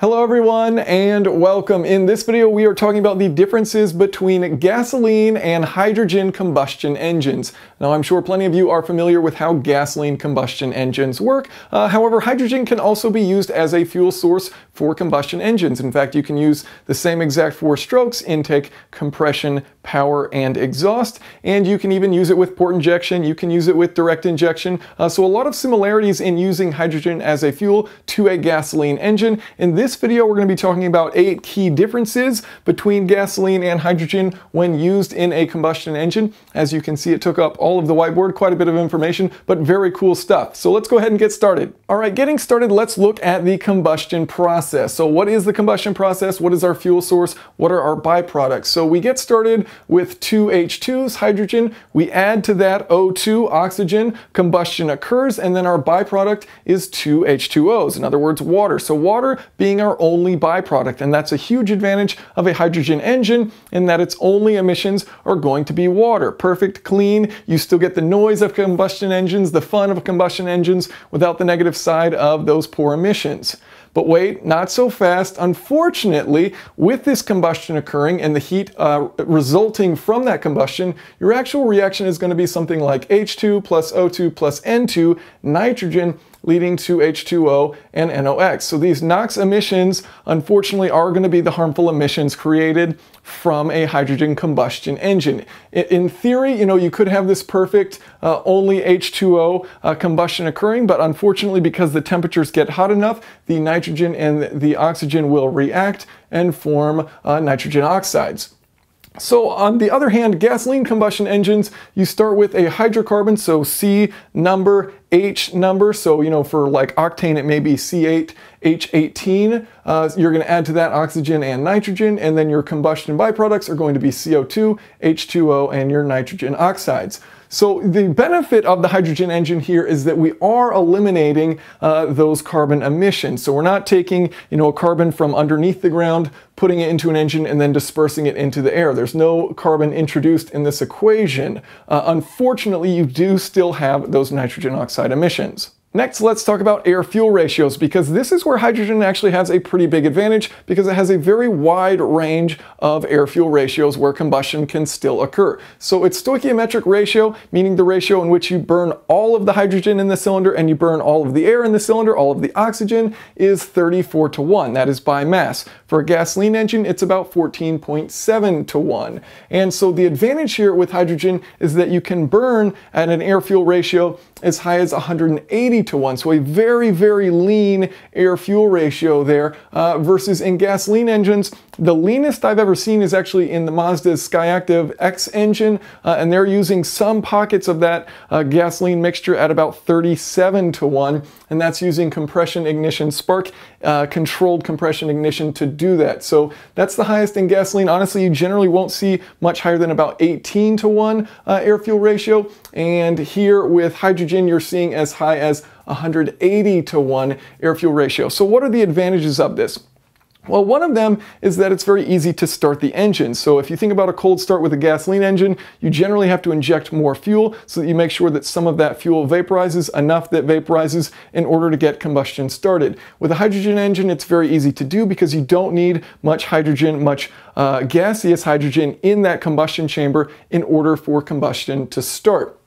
Hello everyone and welcome. In this video we are talking about the differences between gasoline and hydrogen combustion engines. Now I'm sure plenty of you are familiar with how gasoline combustion engines work. Uh, however, hydrogen can also be used as a fuel source for combustion engines. In fact, you can use the same exact four strokes, intake, compression, power, and exhaust. And you can even use it with port injection. You can use it with direct injection. Uh, so a lot of similarities in using hydrogen as a fuel to a gasoline engine. In this this video, we're going to be talking about eight key differences between gasoline and hydrogen when used in a combustion engine. As you can see, it took up all of the whiteboard, quite a bit of information, but very cool stuff. So let's go ahead and get started. All right, getting started, let's look at the combustion process. So what is the combustion process? What is our fuel source? What are our byproducts? So we get started with two H2s, hydrogen. We add to that O2, oxygen. Combustion occurs, and then our byproduct is two H2Os, in other words, water. So water being our only byproduct. And that's a huge advantage of a hydrogen engine in that its only emissions are going to be water. Perfect, clean. You still get the noise of combustion engines, the fun of combustion engines without the negative side of those poor emissions. But wait, not so fast. Unfortunately, with this combustion occurring and the heat uh, resulting from that combustion, your actual reaction is going to be something like H2 plus O2 plus N2, nitrogen, leading to H2O and NOx. So these NOx emissions, unfortunately, are going to be the harmful emissions created from a hydrogen combustion engine. In theory, you know, you could have this perfect uh, only H2O uh, combustion occurring, but unfortunately, because the temperatures get hot enough, the nitrogen and the oxygen will react and form uh, nitrogen oxides. So on the other hand, gasoline combustion engines, you start with a hydrocarbon, so C number, H number. So, you know, for like octane, it may be C8, H18. Uh, you're going to add to that oxygen and nitrogen, and then your combustion byproducts are going to be CO2, H2O, and your nitrogen oxides. So the benefit of the hydrogen engine here is that we are eliminating uh, those carbon emissions. So we're not taking, you know, carbon from underneath the ground, putting it into an engine and then dispersing it into the air. There's no carbon introduced in this equation. Uh, unfortunately, you do still have those nitrogen oxide emissions. Next, let's talk about air-fuel ratios because this is where hydrogen actually has a pretty big advantage because it has a very wide range of air-fuel ratios where combustion can still occur. So it's stoichiometric ratio, meaning the ratio in which you burn all of the hydrogen in the cylinder and you burn all of the air in the cylinder, all of the oxygen, is 34 to 1. That is by mass. For a gasoline engine, it's about 14.7 to 1. And so the advantage here with hydrogen is that you can burn at an air-fuel ratio as high as 180 to 1. So a very, very lean air fuel ratio there uh, versus in gasoline engines, the leanest I've ever seen is actually in the Mazda's Skyactiv X engine, uh, and they're using some pockets of that uh, gasoline mixture at about 37 to 1, and that's using compression ignition spark uh, controlled compression ignition to do that. So that's the highest in gasoline. Honestly, you generally won't see much higher than about 18 to 1 uh, air fuel ratio, and here with hydrogen, you're seeing as high as 180 to 1 air fuel ratio. So what are the advantages of this? Well, one of them is that it's very easy to start the engine. So if you think about a cold start with a gasoline engine, you generally have to inject more fuel so that you make sure that some of that fuel vaporizes enough that vaporizes in order to get combustion started. With a hydrogen engine, it's very easy to do because you don't need much hydrogen, much uh, gaseous hydrogen in that combustion chamber in order for combustion to start.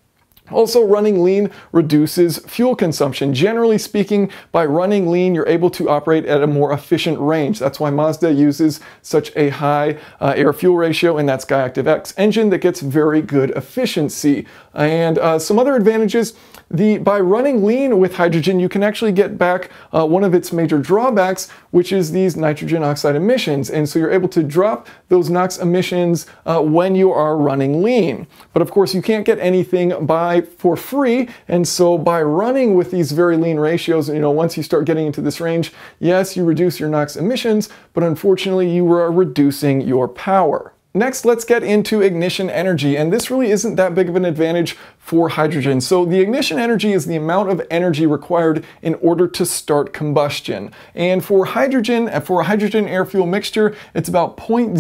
Also, running lean reduces fuel consumption. Generally speaking, by running lean, you're able to operate at a more efficient range. That's why Mazda uses such a high uh, air-fuel ratio in that Skyactiv X engine that gets very good efficiency. And uh, some other advantages, the, by running lean with hydrogen, you can actually get back uh, one of its major drawbacks, which is these nitrogen oxide emissions. And so you're able to drop those NOx emissions uh, when you are running lean. But of course, you can't get anything by for free. And so by running with these very lean ratios, you know, once you start getting into this range, yes, you reduce your NOx emissions, but unfortunately you are reducing your power. Next, let's get into ignition energy, and this really isn't that big of an advantage for hydrogen. So the ignition energy is the amount of energy required in order to start combustion. And for hydrogen, uh, for a hydrogen air fuel mixture, it's about 0.02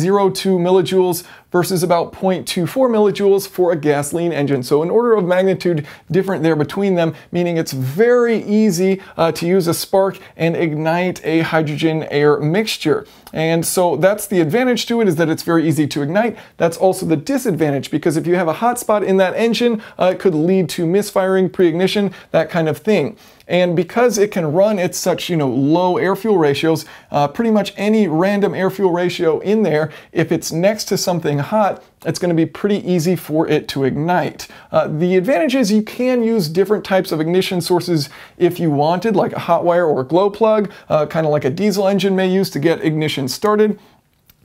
millijoules versus about 0.24 millijoules for a gasoline engine. So an order of magnitude different there between them, meaning it's very easy uh, to use a spark and ignite a hydrogen air mixture. And so that's the advantage to it is that it's very easy to ignite. That's also the disadvantage because if you have a hot spot in that engine, uh, it could lead to misfiring, pre-ignition, that kind of thing. And because it can run at such, you know, low air fuel ratios, uh, pretty much any random air fuel ratio in there, if it's next to something hot, it's going to be pretty easy for it to ignite. Uh, the advantage is you can use different types of ignition sources if you wanted, like a hot wire or a glow plug, uh, kind of like a diesel engine may use to get ignition started.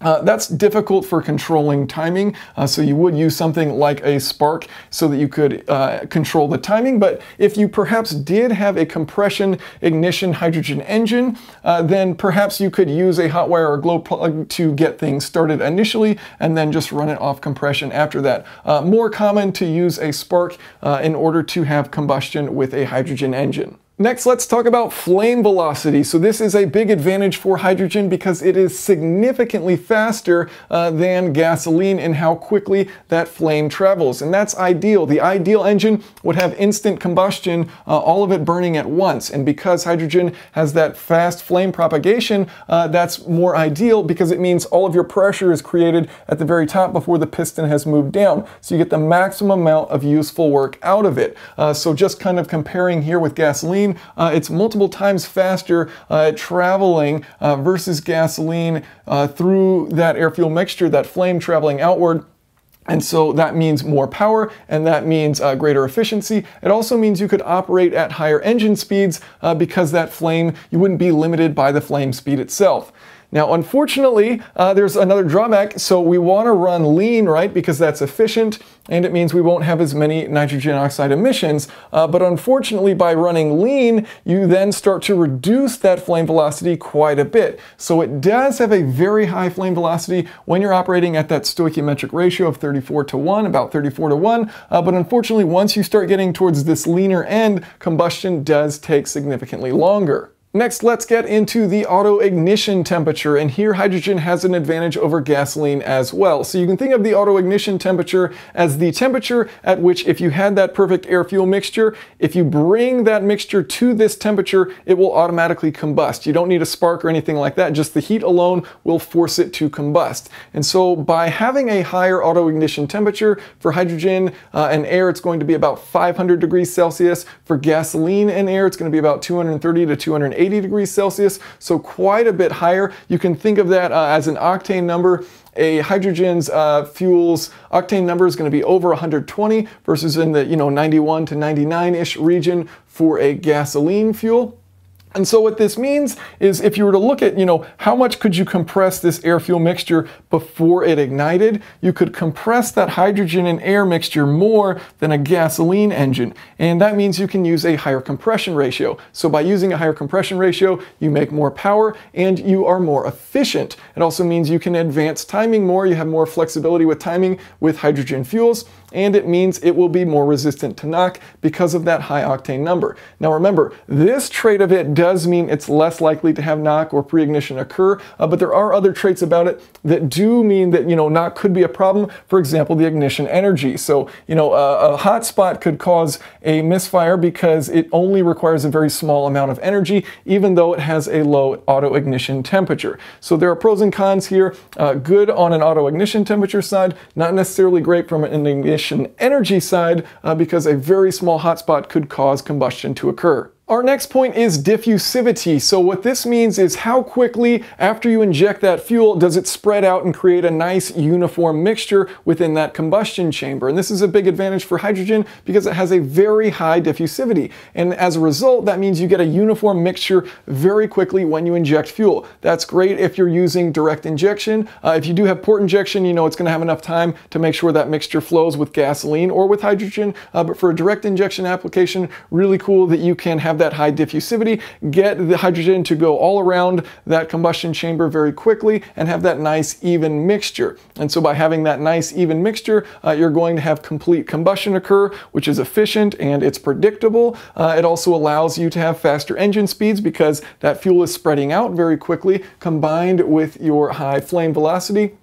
Uh, that's difficult for controlling timing, uh, so you would use something like a spark so that you could uh, control the timing. But if you perhaps did have a compression ignition hydrogen engine, uh, then perhaps you could use a hot wire or glow plug to get things started initially and then just run it off compression after that. Uh, more common to use a spark uh, in order to have combustion with a hydrogen engine. Next, let's talk about flame velocity. So this is a big advantage for hydrogen because it is significantly faster uh, than gasoline in how quickly that flame travels. And that's ideal. The ideal engine would have instant combustion, uh, all of it burning at once. And because hydrogen has that fast flame propagation, uh, that's more ideal because it means all of your pressure is created at the very top before the piston has moved down. So you get the maximum amount of useful work out of it. Uh, so just kind of comparing here with gasoline, uh, it's multiple times faster uh, traveling uh, versus gasoline through that air fuel mixture, that flame traveling outward. And so that means more power and that means uh, greater efficiency. It also means you could operate at higher engine speeds uh, because that flame, you wouldn't be limited by the flame speed itself. Now, unfortunately, uh, there's another drawback. So we want to run lean, right? Because that's efficient and it means we won't have as many nitrogen oxide emissions. Uh, but unfortunately, by running lean, you then start to reduce that flame velocity quite a bit. So it does have a very high flame velocity when you're operating at that stoichiometric ratio of 34 to 1, about 34 to 1. Uh, but unfortunately, once you start getting towards this leaner end, combustion does take significantly longer. Next, let's get into the auto ignition temperature, and here hydrogen has an advantage over gasoline as well. So you can think of the auto ignition temperature as the temperature at which if you had that perfect air fuel mixture, if you bring that mixture to this temperature, it will automatically combust. You don't need a spark or anything like that, just the heat alone will force it to combust. And so by having a higher auto ignition temperature for hydrogen uh, and air, it's going to be about 500 degrees Celsius. For gasoline and air, it's going to be about 230 to 280 80 degrees Celsius, so quite a bit higher. You can think of that uh, as an octane number. A hydrogen's uh, fuel's octane number is going to be over 120 versus in the you know 91 to 99-ish region for a gasoline fuel. And so what this means is if you were to look at, you know, how much could you compress this air fuel mixture before it ignited, you could compress that hydrogen and air mixture more than a gasoline engine. And that means you can use a higher compression ratio. So by using a higher compression ratio, you make more power and you are more efficient. It also means you can advance timing more, you have more flexibility with timing with hydrogen fuels and it means it will be more resistant to knock because of that high octane number. Now remember, this trait of it does mean it's less likely to have knock or pre-ignition occur, uh, but there are other traits about it that do mean that, you know, knock could be a problem. For example, the ignition energy. So, you know, a, hot spot could cause a misfire because it only requires a very small amount of energy, even though it has a low auto ignition temperature. So there are pros and cons here. Uh, good on an auto ignition temperature side, not necessarily great from an ignition ignition energy side uh, because a very small hotspot could cause combustion to occur. Our next point is diffusivity. So what this means is how quickly after you inject that fuel does it spread out and create a nice uniform mixture within that combustion chamber. And this is a big advantage for hydrogen because it has a very high diffusivity. And as a result, that means you get a uniform mixture very quickly when you inject fuel. That's great if you're using direct injection. Uh, if you do have port injection, you know it's gonna have enough time to make sure that mixture flows with gasoline or with hydrogen. Uh, but for a direct injection application, really cool that you can have have that high diffusivity, get the hydrogen to go all around that combustion chamber very quickly and have that nice even mixture. And so by having that nice even mixture, uh, you're going to have complete combustion occur, which is efficient and it's predictable. Uh, it also allows you to have faster engine speeds because that fuel is spreading out very quickly combined with your high flame velocity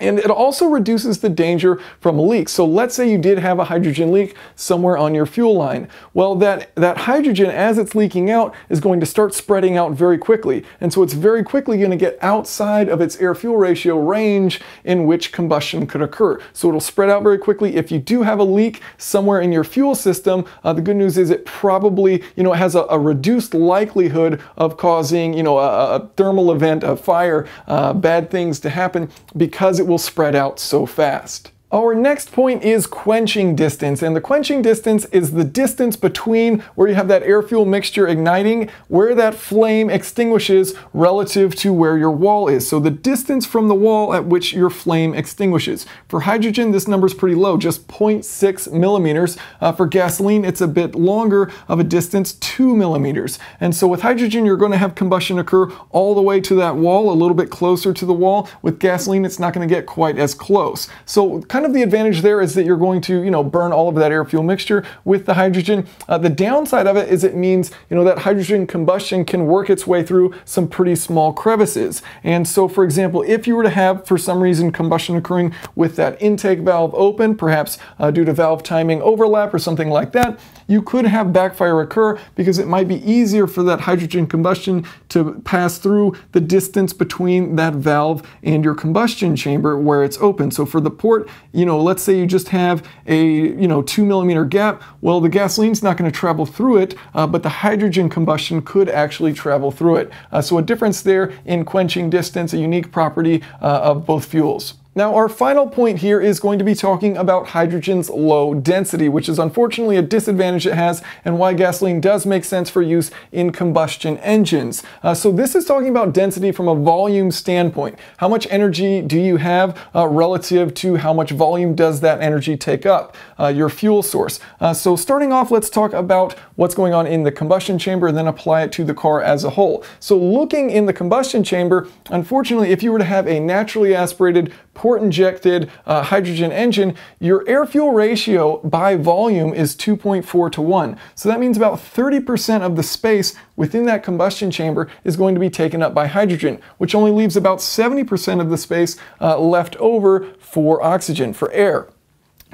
and it also reduces the danger from leaks. So let's say you did have a hydrogen leak somewhere on your fuel line. Well, that, that hydrogen, as it's leaking out, is going to start spreading out very quickly. And so it's very quickly going to get outside of its air-fuel ratio range in which combustion could occur. So it'll spread out very quickly. If you do have a leak somewhere in your fuel system, uh, the good news is it probably, you know, has a, a reduced likelihood of causing, you know, a, a thermal event, a fire, uh, bad things to happen because it will spread out so fast. Our next point is quenching distance, and the quenching distance is the distance between where you have that air-fuel mixture igniting, where that flame extinguishes relative to where your wall is. So the distance from the wall at which your flame extinguishes. For hydrogen, this number is pretty low, just 0.6 millimeters. Uh, for gasoline, it's a bit longer of a distance, 2 millimeters. And so with hydrogen, you're going to have combustion occur all the way to that wall, a little bit closer to the wall. With gasoline, it's not going to get quite as close. So kind of the advantage there is that you're going to, you know, burn all of that air fuel mixture with the hydrogen. Uh, the downside of it is it means, you know, that hydrogen combustion can work its way through some pretty small crevices. And so, for example, if you were to have, for some reason, combustion occurring with that intake valve open, perhaps uh, due to valve timing overlap or something like that, you could have backfire occur because it might be easier for that hydrogen combustion to pass through the distance between that valve and your combustion chamber where it's open. So for the port, you know, let's say you just have a, you know, two millimeter gap, well, the gasoline's not going to travel through it, uh, but the hydrogen combustion could actually travel through it. Uh, so a difference there in quenching distance, a unique property uh, of both fuels. Now our final point here is going to be talking about hydrogen's low density, which is unfortunately a disadvantage it has and why gasoline does make sense for use in combustion engines. Uh, so this is talking about density from a volume standpoint. How much energy do you have uh, relative to how much volume does that energy take up, uh, your fuel source. Uh, so starting off, let's talk about what's going on in the combustion chamber and then apply it to the car as a whole. So looking in the combustion chamber, unfortunately, if you were to have a naturally aspirated port injected uh, hydrogen engine, your air fuel ratio by volume is 2.4 to 1. So that means about 30% of the space within that combustion chamber is going to be taken up by hydrogen, which only leaves about 70% of the space uh, left over for oxygen, for air.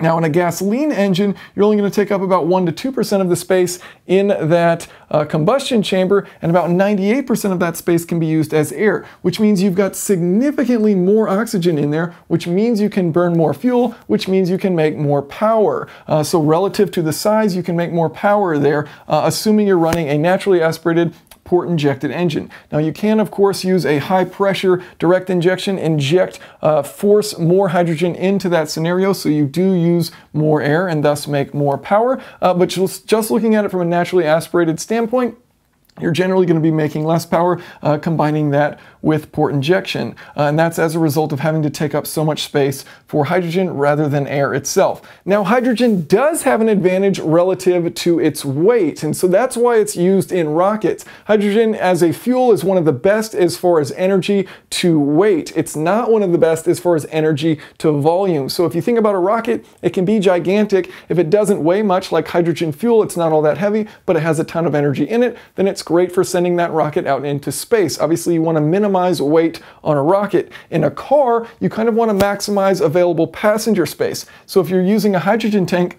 Now in a gasoline engine, you're only going to take up about 1 to 2% of the space in that uh, combustion chamber, and about 98% of that space can be used as air, which means you've got significantly more oxygen in there, which means you can burn more fuel, which means you can make more power. Uh, so relative to the size, you can make more power there, uh, assuming you're running a naturally aspirated port injected engine. Now you can of course use a high pressure direct injection, inject, uh, force more hydrogen into that scenario so you do use more air and thus make more power. Uh, but just, just looking at it from a naturally aspirated standpoint, you're generally going to be making less power uh, combining that with port injection. Uh, and that's as a result of having to take up so much space for hydrogen rather than air itself. Now, hydrogen does have an advantage relative to its weight, and so that's why it's used in rockets. Hydrogen as a fuel is one of the best as far as energy to weight. It's not one of the best as far as energy to volume. So if you think about a rocket, it can be gigantic. If it doesn't weigh much like hydrogen fuel, it's not all that heavy, but it has a ton of energy in it, then it's great for sending that rocket out into space. Obviously, you want to minimize weight on a rocket. In a car, you kind of want to maximize available passenger space. So if you're using a hydrogen tank,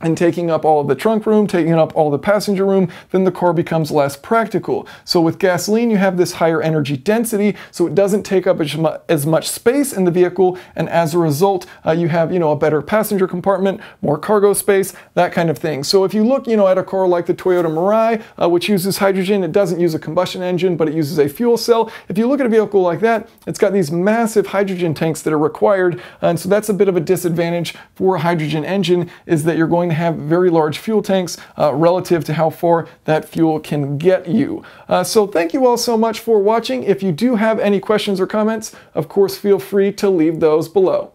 and taking up all of the trunk room, taking up all the passenger room, then the car becomes less practical. So with gasoline, you have this higher energy density, so it doesn't take up as, much space in the vehicle, and as a result, uh, you have, you know, a better passenger compartment, more cargo space, that kind of thing. So if you look, you know, at a car like the Toyota Mirai, uh, which uses hydrogen, it doesn't use a combustion engine, but it uses a fuel cell. If you look at a vehicle like that, it's got these massive hydrogen tanks that are required, and so that's a bit of a disadvantage for a hydrogen engine, is that you're going going to have very large fuel tanks uh, relative to how far that fuel can get you. Uh, so thank you all so much for watching. If you do have any questions or comments, of course, feel free to leave those below.